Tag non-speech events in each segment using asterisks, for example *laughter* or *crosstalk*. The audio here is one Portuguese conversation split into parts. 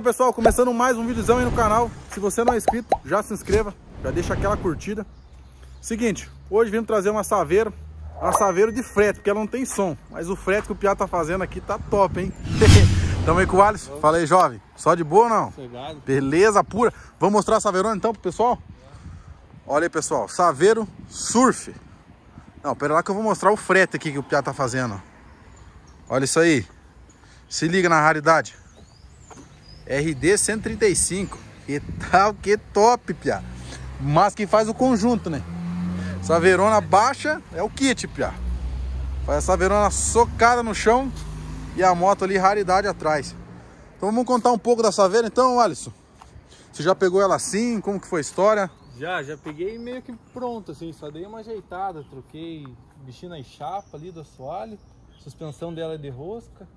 Fala pessoal, começando mais um videozão aí no canal. Se você não é inscrito, já se inscreva, já deixa aquela curtida. Seguinte, hoje vim trazer uma saveira, uma saveira de frete, porque ela não tem som. Mas o frete que o Piá tá fazendo aqui tá top, hein? *laughs* Tamo aí com o Alisson. Fala aí, jovem. Só de boa ou não? Beleza pura. Vamos mostrar a saveirona então pro pessoal? Olha aí, pessoal. Saveiro Surf. Não, pera lá que eu vou mostrar o frete aqui que o Piá tá fazendo. Olha isso aí. Se liga na raridade. RD 135. Que tal, que top, Piá. Mas que faz o conjunto, né? Saveirona baixa é o kit, Piá. Faz essa saveirona socada no chão e a moto ali, raridade atrás. Então vamos contar um pouco da saveira então, Alisson. Você já pegou ela assim? Como que foi a história? Já, já peguei meio que pronto, assim, só dei uma ajeitada, troquei bichinho na chapa ali do assoalho, suspensão dela é de rosca,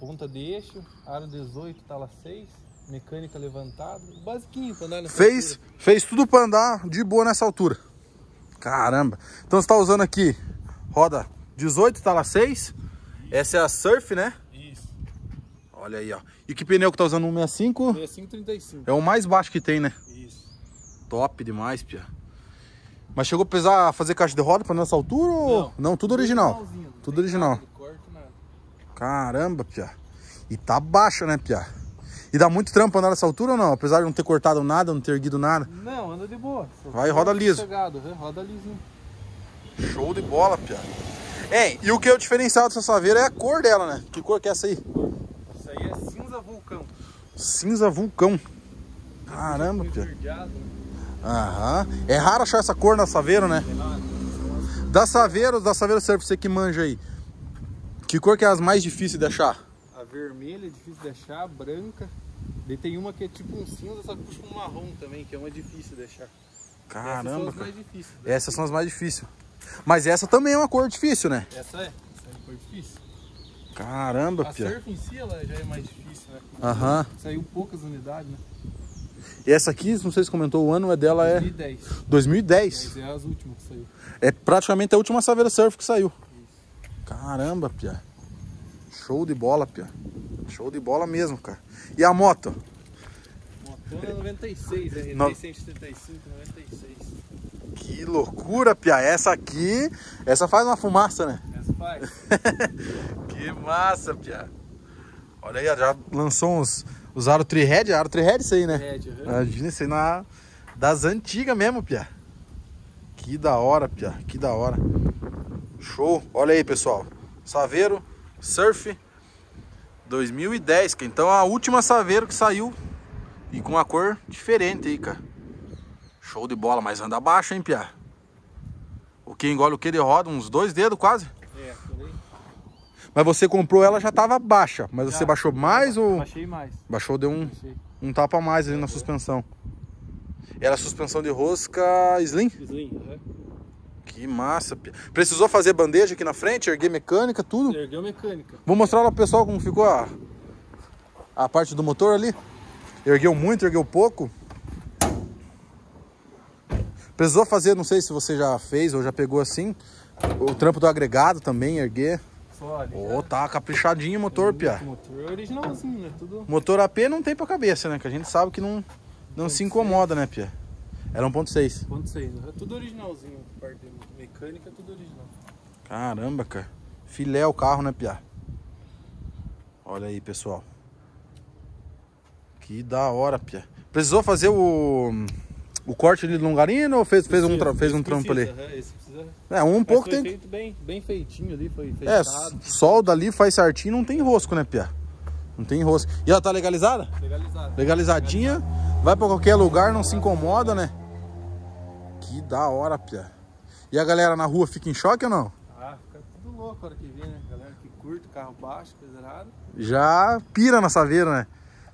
ponta de eixo, aro 18, tala 6, mecânica levantada, basiquinho pra andar nessa Fez, altura. fez tudo para andar de boa nessa altura. Caramba. Então você tá usando aqui roda 18, tala 6. Essa é a Surf, né? Isso, Olha aí, ó. E que pneu que tá usando? 165? 6535. É o mais baixo que tem, né? Isso. Top demais, Pia. Mas chegou a pesar fazer caixa de roda pra nessa altura ou... Não, tudo original. Não Tudo original. nada de corte, nada. Caramba, Pia. E tá baixo, né, Pia? E dá muito trampo andar nessa altura ou não? Apesar de não ter cortado nada, não ter erguido nada. Não, anda de boa. Só Vai, roda liso. né? Roda lisinho. Show de bola, Pia. Hein, e o que é o diferencial dessa saveira é a cor dela, né? Que cor que é essa aí? Isso aí é cinza vulcão. Cinza vulcão. Caramba, Pia. Aham. É raro achar essa cor na saveiro, né? Da saveiro, da saveiro surf, você que manja aí. Que cor que é as mais difíceis de achar? A vermelha é difícil de achar, a branca. Daí tem uma que é tipo um cinza, só que puxa um marrom também, que é uma difícil de achar. Essas são Caramba, as cara. mais difíceis. né? Essas são as mais difíceis. Mas essa também é uma cor difícil, né? Essa é, essa é cor difícil. Caramba, A Pia. surf em si ela já é mais difícil, né? Aham. Saiu poucas unidades, né? E essa aqui, não sei se comentou, o ano é dela é 2010. 2010. Mas é as últimas que saiu. É praticamente a última saveira surf que saiu. Caramba, Pia. Show de bola, Pia. Show de bola mesmo, cara. E a moto? Motona 96, RD No- 135, 96. Que loucura, Pia. Essa aqui, essa faz uma fumaça, né? Essa faz. *laughs* Que massa, Pia. Olha aí, já lançou uns, os aro tri-head, aro tri-head isso aí, né? Red, aham. Imagina isso aí na, das antigas mesmo, Pia. Que da hora, Pia. Que da hora. Show. Olha aí, pessoal. Saveiro Surf 2010, que então é a última Saveiro que saiu e com uma cor diferente aí, cara. Show de bola, mas anda abaixo, hein, Pia? O que engole o que de roda? Uns dois dedos quase. É, por aí. Mas você comprou ela já tava baixa, mas você Já. baixou mais ou Baixei mais. baixou deu um, Baixei. um tapa a mais ali na suspensão? Era suspensão de rosca slim? Slim, aham. Que massa, Pia. Precisou fazer bandeja aqui na frente, erguer mecânica, tudo? Ergueu mecânica. Vou mostrar lá pro pessoal como ficou a, a parte do motor ali. Ergueu muito, ergueu pouco. Precisou fazer, não sei se você já fez ou já pegou assim, o trampo do agregado também, erguer. Só ali. Ô, tá caprichadinho o motor, Pia. Motor é originalzinho, né? Tudo. Motor AP não tem pra cabeça, né? Que a gente sabe que não, não se incomoda, né, Pia? Era 1.6. Ponto 6, né? Tudo originalzinho. Parte mecânica, tudo original. Caramba, cara. Filé o carro, né, Pia? Olha aí, pessoal. Que da hora, Pia. Precisou fazer o, o corte ali do longarino ou fez, fez, um, tra- fez um trampo ali? Precisa, Esse precisa. É, um Mas pouco tem... feito bem, bem feitinho ali, foi É, solda ali, faz certinho, não tem rosco, né, Pia? Não tem rosco. E ela tá legalizada? Legalizado. Legalizadinha, vai pra qualquer lugar, não se incomoda, né? Que da hora, Pia. E a galera na rua fica em choque ou não? Ah, fica tudo louco a hora que vem, né? Galera que curte carro baixo, coisa errada. Já pira na saveira, né?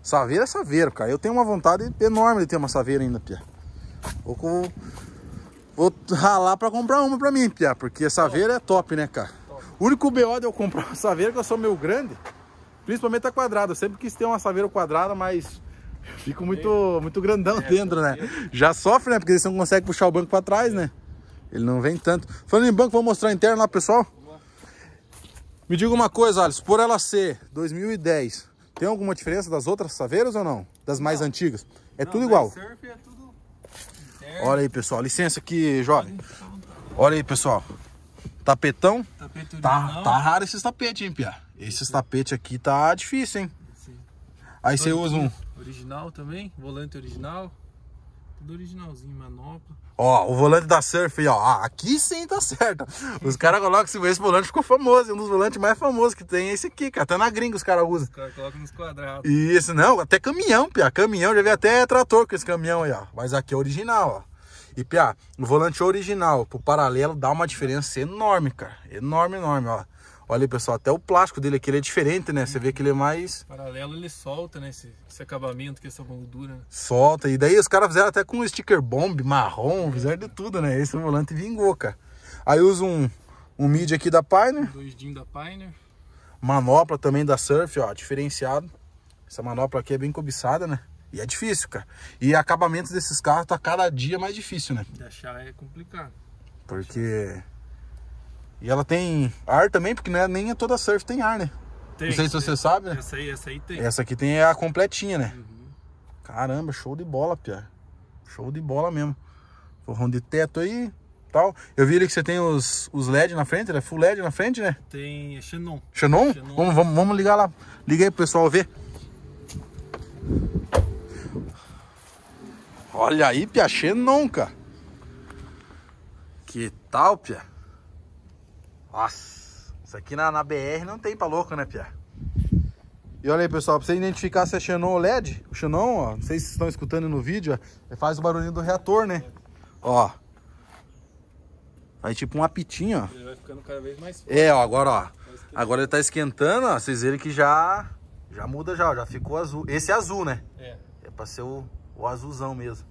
Saveira é saveira, cara. Eu tenho uma vontade enorme de ter uma saveira ainda, Pia. Vou, com- Vou ralar pra comprar uma pra mim, Pia, porque a saveira é top, né, cara? O único BO de eu comprar *laughs* uma saveira é que eu sou meio grande, principalmente a quadrada. Eu sempre quis ter uma saveira quadrada, mas fico muito, muito grandão dentro, né? Já sofre, né? Porque você não consegue puxar o banco pra trás, né? Ele não vem tanto. Falando em banco, vou mostrar interno lá, pessoal. Me diga uma coisa, Alisson, por ela ser 2010, Tem alguma diferença das outras saveiras ou não? Das mais Não. antigas? É Não, tudo igual. Surf é tudo... Olha aí, pessoal. Licença aqui, jovem. Olha aí, pessoal. Tapetão. Tapete Tá, tá raro esses tapetes, hein, Pia? Esses tapetes aqui tá difícil, hein? Sim. Aí você usa um... Original também, volante original. Tudo originalzinho, manopla. Ó, o volante da Surf aí, ó. Ah, aqui sim tá certo. Os *laughs* caras colocam esse, esse volante, ficou famoso. Um dos volantes mais famosos que tem é esse aqui, cara. Até na gringa os caras usam. Os caras colocam nos quadrados. Isso, não, até caminhão, Pia. Caminhão, já vi até trator com esse caminhão aí, ó. Mas aqui é original, ó. E, Pia, o volante original pro paralelo dá uma diferença enorme, cara. Enorme, enorme, ó. Olha aí, pessoal, até o plástico dele aqui ele é diferente, né? Você vê que ele é mais Paralelo ele solta, né? Esse, esse acabamento, que essa moldura. né? solta. E daí os caras fizeram até com sticker bomb, marrom, fizeram de tudo, né? Esse volante vingou, cara. Aí usa um, um mid aqui da Pioneer. Dois DIN da Pioneer. Manopla também da Surf, ó, diferenciado. Essa manopla aqui é bem cobiçada, né? E é difícil, cara. E acabamentos desses carros tá cada dia mais difícil, né? De achar é complicado. Porque... E ela tem ar também, porque não é, nem toda Surf tem ar, né? Tem, não sei se você sabe, né? Essa aí, essa aí tem. Essa aqui tem a completinha, né? Uhum. Caramba, show de bola, Pia. Show de bola mesmo. Forrão de teto aí tal. Eu vi ali que você tem os, os LED na frente, né? Full LED na frente, né? Tem Xenon. Xenon? Xenon. Vamos, vamos, vamos ligar lá. Liga aí pro pessoal ver. Olha aí, Pia, Xenon, cara. Que tal, Pia? Nossa, isso aqui na, na BR não tem pra louco, né, Pia? E olha aí, pessoal, pra você identificar se é Xenon ou LED, o Xenon, ó, não sei se vocês estão escutando no vídeo, ó, ele faz o barulhinho do reator, né? Ó. Faz tipo um apitinho, ó. Ele vai ficando cada vez mais forte. É, ó, agora, ó. Esquentando. Agora ele tá esquentando, ó. Vocês verem que já já muda já, ó, já ficou azul. Esse é azul, né? É. É pra ser o, o azulzão mesmo.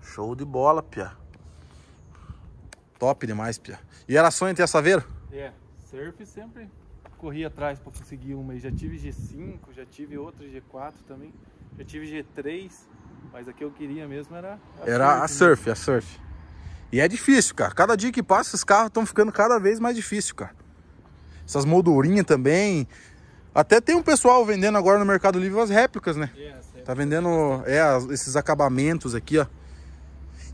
Show de bola, Pia. Top demais, Pia. E era sonho ter a Saveiro? É. Surf sempre corri atrás pra conseguir uma. E já tive G5, já tive outra G4 também. Já tive G3. Mas a que eu queria mesmo era a Era a né? Surf, a Surf. E é difícil, cara. Cada dia que passa, esses carros estão ficando cada vez mais difícil, cara. Essas moldurinhas também. Até tem um pessoal vendendo agora no Mercado Livre as réplicas, né? É, essa é- Tá vendendo é, esses acabamentos aqui, ó.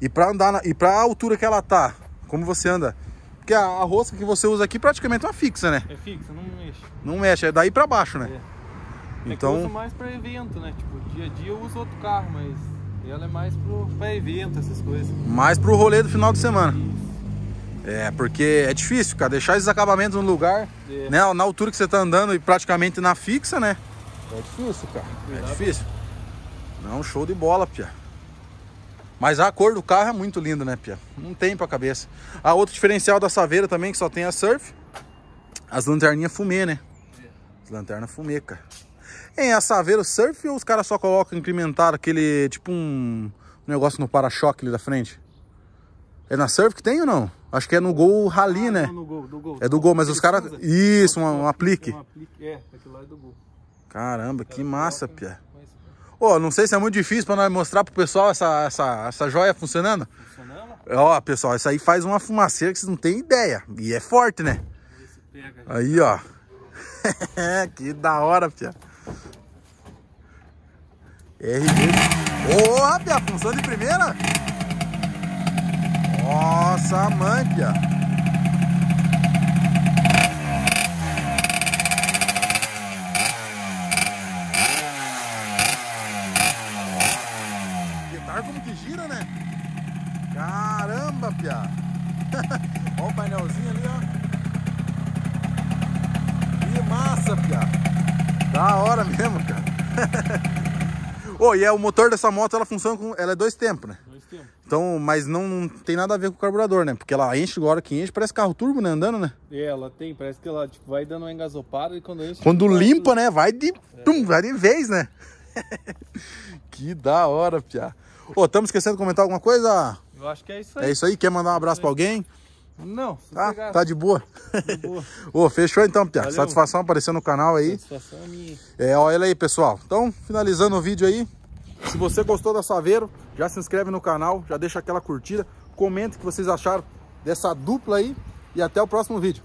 E pra andar na, e pra altura que ela tá, como você anda. Porque a, a rosca que você usa aqui praticamente é uma fixa, né? É fixa, não mexe. Não mexe, é daí pra baixo, né? É. É que eu Então, uso mais pra evento, né? Tipo, dia a dia eu uso outro carro, mas ela é mais pro, pra evento, essas coisas. mais pro rolê do final de semana. Isso. É, porque é difícil, cara, deixar esses acabamentos no lugar, É. né? Na altura que você tá andando e praticamente na fixa, né? É difícil, cara. É difícil. Não, show de bola, Pia. Mas a cor do carro é muito linda, né, Pia? Não tem pra cabeça. A outro diferencial da Saveira também, que só tem a Surf, as lanterninhas fumê, né? As lanternas fumê, cara. Em a Saveiro Surf ou os caras só colocam incrementar aquele, tipo um negócio no para-choque ali da frente? É na Surf que tem ou não? Acho que é no Gol Rally, Ah, né? não, no Gol, do Gol. É do Gol, mas os caras... Isso, um, um aplique. É, um aplique. É, aquele lá é do Gol. Caramba, que massa, Pia. Mas Ô, não sei se é muito difícil pra nós mostrar pro pessoal essa, essa, essa joia funcionando. funcionando, Ó, pessoal, isso aí faz uma fumaceira que vocês não têm ideia. E é forte, né? pega. Aí, ó. *laughs* que da hora, Pia. RB. Ô, Pia, função de primeira? Nossa, mãe, Pia. Que gira, né? Caramba, Pia. *laughs* Ó o painelzinho ali, ó. Que massa, Pia. Da hora mesmo, cara. *laughs* Ô, e é o motor dessa moto, ela funciona com... Ela é dois tempos, né? Dois tempos. Então, mas não, não tem nada a ver com o carburador, né? Porque ela enche agora que enche, parece carro turbo, né? Andando, né? É, ela tem, parece que ela tipo, vai dando uma engasopada e quando enche. Quando limpa, tudo. né? Vai de... Tum, vai de vez, né? *laughs* que da hora, Pia. Ô, estamos esquecendo de comentar alguma coisa? Eu acho que é isso aí. É isso aí? Quer mandar um abraço pra alguém? Não, Tá? sossegado. Tá de boa? De boa. *laughs* Ô, fechou então, Pia. Valeu. Satisfação aparecer no canal aí. Satisfação é minha. É, olha aí, pessoal. Então, finalizando o vídeo aí. Se você gostou da Saveiro, já se inscreve no canal, já deixa aquela curtida, comenta o que vocês acharam dessa dupla aí e até o próximo vídeo.